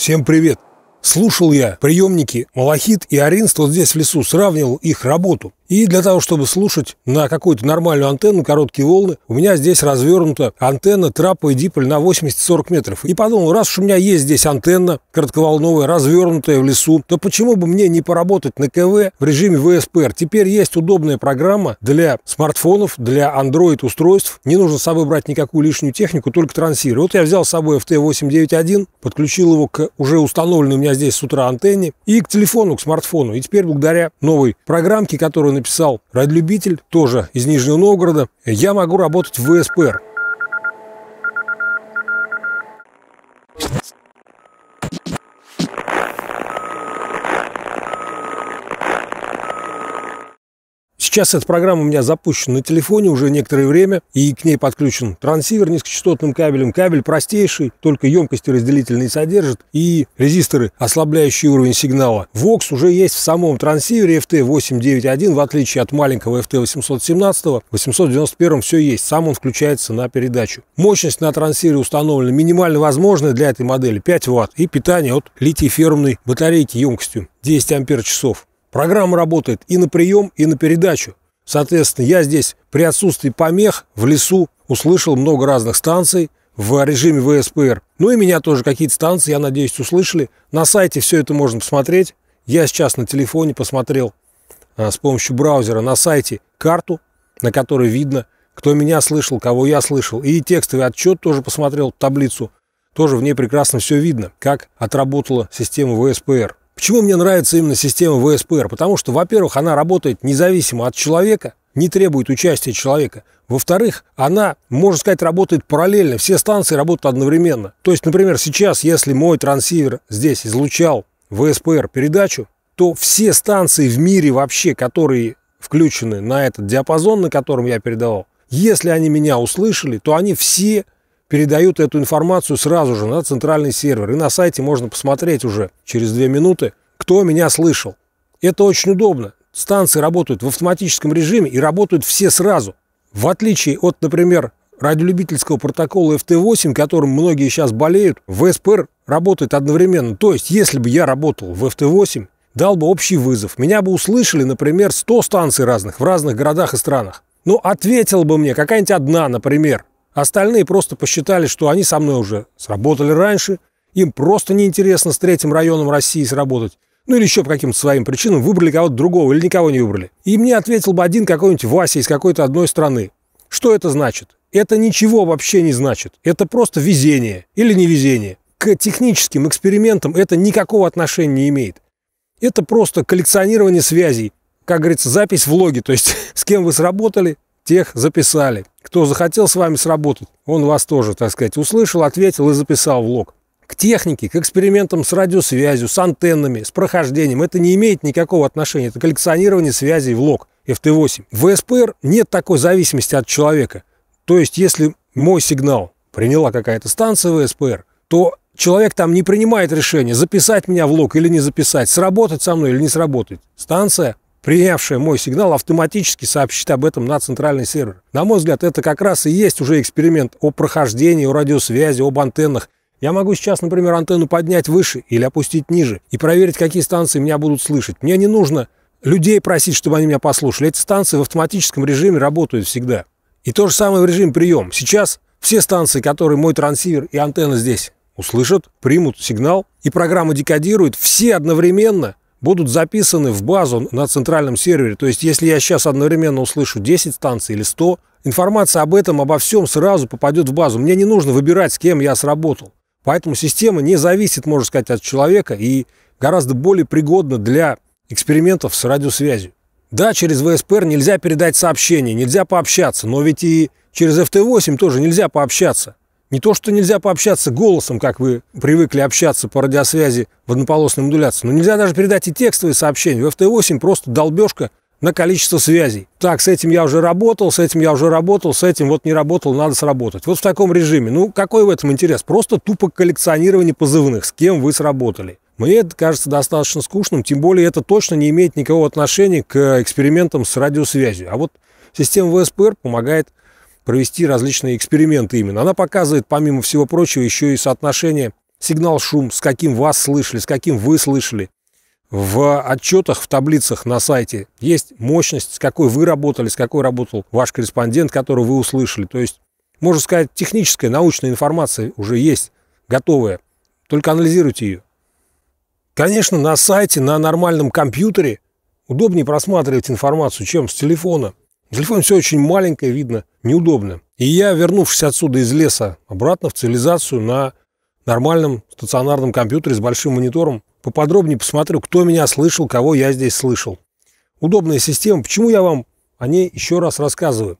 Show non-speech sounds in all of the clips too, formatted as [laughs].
Всем привет! Слушал я приемники Малахит и Аринст вот здесь в лесу, сравнивал их работу. И для того, чтобы слушать на какую-то нормальную антенну короткие волны, у меня здесь развернута антенна и диполь на 80-40 метров. И подумал, раз уж у меня есть здесь антенна коротковолновая, развернутая в лесу, то почему бы мне не поработать на КВ в режиме VSPR? Теперь есть удобная программа для смартфонов, для Android-устройств. Не нужно с собой брать никакую лишнюю технику, только трансивер. Вот я взял с собой FT891, подключил его к уже установленной у меня здесь с утра антенне и к телефону, к смартфону. И теперь благодаря новой программке, которую написал радиолюбитель, тоже из Нижнего Новгорода, я могу работать в ВСПР. Сейчас эта программа у меня запущена на телефоне уже некоторое время, и к ней подключен трансивер низкочастотным кабелем. Кабель простейший, только емкости разделительные содержит, и резисторы, ослабляющие уровень сигнала. ВОКС уже есть в самом трансивере FT891, в отличие от маленького FT817, 891 все есть, сам он включается на передачу. Мощность на трансивере установлена минимально возможная для этой модели 5 Вт и питание от литий-фермной батарейки емкостью 10 ампер часов. Программа работает и на прием, и на передачу. Соответственно, я здесь при отсутствии помех в лесу услышал много разных станций в режиме ВСПР. Ну и меня тоже какие-то станции, я надеюсь, услышали. На сайте все это можно посмотреть. Я сейчас на телефоне посмотрел а, с помощью браузера на сайте карту, на которой видно, кто меня слышал, кого я слышал. И текстовый отчет тоже посмотрел, таблицу. Тоже в ней прекрасно все видно, как отработала система ВСПР. Почему мне нравится именно система ВСПР? Потому что, во-первых, она работает независимо от человека, не требует участия человека. Во-вторых, она, можно сказать, работает параллельно. Все станции работают одновременно. То есть, например, сейчас, если мой трансивер здесь излучал ВСПР передачу, то все станции в мире вообще, которые включены на этот диапазон, на котором я передавал, если они меня услышали, то они все передают эту информацию сразу же на центральный сервер. И на сайте можно посмотреть уже через две минуты, кто меня слышал. Это очень удобно. Станции работают в автоматическом режиме и работают все сразу. В отличие от, например, радиолюбительского протокола FT8, которым многие сейчас болеют, ВСПР работает одновременно. То есть, если бы я работал в FT8, дал бы общий вызов, меня бы услышали, например, 100 станций разных в разных городах и странах. Ну, ответил бы мне какая-нибудь одна, например, Остальные просто посчитали, что они со мной уже сработали раньше, им просто неинтересно с третьим районом России сработать. Ну или еще по каким-то своим причинам выбрали кого-то другого или никого не выбрали. И мне ответил бы один какой-нибудь Вася из какой-то одной страны. Что это значит? Это ничего вообще не значит. Это просто везение или невезение. К техническим экспериментам это никакого отношения не имеет. Это просто коллекционирование связей. Как говорится, запись в логе. То есть [laughs] с кем вы сработали, тех записали. Кто захотел с вами сработать, он вас тоже, так сказать, услышал, ответил и записал в лог. К технике, к экспериментам с радиосвязью, с антеннами, с прохождением это не имеет никакого отношения. Это коллекционирование связей в лог FT8. В СПР нет такой зависимости от человека. То есть, если мой сигнал приняла какая-то станция в СПР, то человек там не принимает решение, записать меня в лог или не записать, сработать со мной или не сработать. Станция принявшая мой сигнал, автоматически сообщит об этом на центральный сервер. На мой взгляд, это как раз и есть уже эксперимент о прохождении, о радиосвязи, об антеннах. Я могу сейчас, например, антенну поднять выше или опустить ниже и проверить, какие станции меня будут слышать. Мне не нужно людей просить, чтобы они меня послушали. Эти станции в автоматическом режиме работают всегда. И то же самое в режиме прием. Сейчас все станции, которые мой трансивер и антенна здесь услышат, примут сигнал, и программа декодирует все одновременно будут записаны в базу на центральном сервере. То есть, если я сейчас одновременно услышу 10 станций или 100, информация об этом, обо всем сразу попадет в базу. Мне не нужно выбирать, с кем я сработал. Поэтому система не зависит, можно сказать, от человека и гораздо более пригодна для экспериментов с радиосвязью. Да, через ВСПР нельзя передать сообщение, нельзя пообщаться, но ведь и через FT8 тоже нельзя пообщаться. Не то, что нельзя пообщаться голосом, как вы привыкли общаться по радиосвязи в однополосной модуляции, но нельзя даже передать и текстовые сообщения. В FT8 просто долбежка на количество связей. Так, с этим я уже работал, с этим я уже работал, с этим вот не работал, надо сработать. Вот в таком режиме. Ну, какой в этом интерес? Просто тупо коллекционирование позывных, с кем вы сработали. Мне это кажется достаточно скучным, тем более это точно не имеет никакого отношения к экспериментам с радиосвязью. А вот система ВСПР помогает провести различные эксперименты именно. Она показывает, помимо всего прочего, еще и соотношение сигнал, шум, с каким вас слышали, с каким вы слышали. В отчетах, в таблицах на сайте есть мощность, с какой вы работали, с какой работал ваш корреспондент, который вы услышали. То есть, можно сказать, техническая, научная информация уже есть, готовая. Только анализируйте ее. Конечно, на сайте, на нормальном компьютере удобнее просматривать информацию, чем с телефона. Телефон все очень маленькое, видно, неудобно. И я, вернувшись отсюда из леса, обратно в цивилизацию на нормальном стационарном компьютере с большим монитором, поподробнее посмотрю, кто меня слышал, кого я здесь слышал. Удобная система. Почему я вам о ней еще раз рассказываю?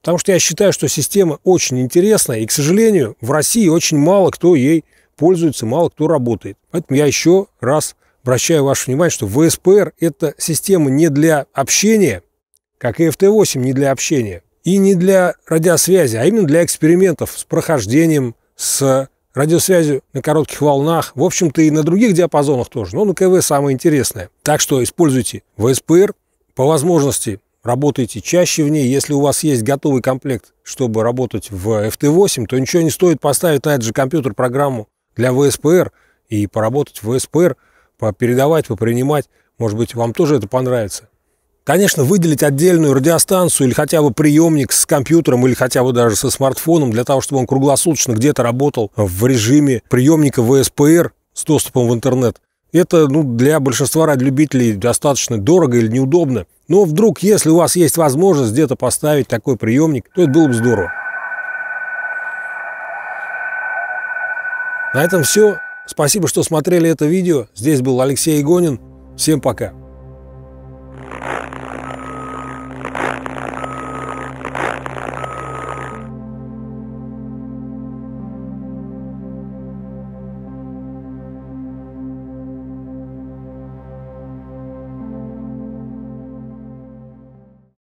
Потому что я считаю, что система очень интересная, и, к сожалению, в России очень мало кто ей пользуется, мало кто работает. Поэтому я еще раз обращаю ваше внимание, что ВСПР – это система не для общения, как и FT8 не для общения, и не для радиосвязи, а именно для экспериментов с прохождением, с радиосвязью на коротких волнах, в общем-то и на других диапазонах тоже, но на КВ самое интересное. Так что используйте ВСПР, по возможности работайте чаще в ней. Если у вас есть готовый комплект, чтобы работать в FT8, то ничего не стоит поставить на этот же компьютер программу для ВСПР и поработать в ВСПР, попередавать, попринимать. Может быть, вам тоже это понравится. Конечно, выделить отдельную радиостанцию или хотя бы приемник с компьютером или хотя бы даже со смартфоном для того, чтобы он круглосуточно где-то работал в режиме приемника ВСПР с доступом в интернет. Это ну, для большинства радиолюбителей достаточно дорого или неудобно. Но вдруг, если у вас есть возможность где-то поставить такой приемник, то это было бы здорово. На этом все. Спасибо, что смотрели это видео. Здесь был Алексей Игонин. Всем пока.